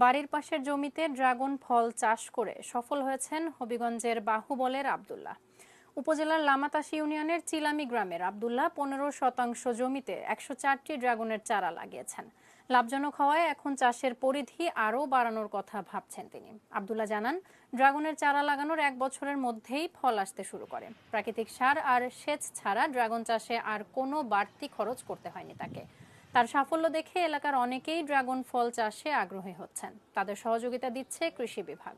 বাড়ির পাশের জমিতে ড্রাগন ফল চাষ করে সফল হয়েছেন হবিগঞ্জের বাহুবলের আবদুল্লাহ। উপজেলার লামাতাসি ইউনিয়নের চিলামি গ্রামের আবদুল্লাহ পনেরো শতাংশ জমিতে একশো চারটি ড্রাগনের চারা লাগিয়েছেন। লাভজনক হওয়ায় এখন চাষের পরিধি আরও বাড়ানোর কথা ভাবছেন তিনি। আবদুল্লাহ জানান, ড্রাগনের চারা লাগানোর এক বছরের মধ্যেই ফল আসতে শুরু করে। প্রাকৃতিক সার আর সেচ ছাড়া ড্রাগন চাষে আর কোনো বাড়তি খরচ করতে হয়নি তাকে। তার সাফল্য দেখে এলাকার অনেকেই ড্রাগন ফল চাষে আগ্রহী হচ্ছেন। তাদের সহযোগিতা দিচ্ছে কৃষি বিভাগ।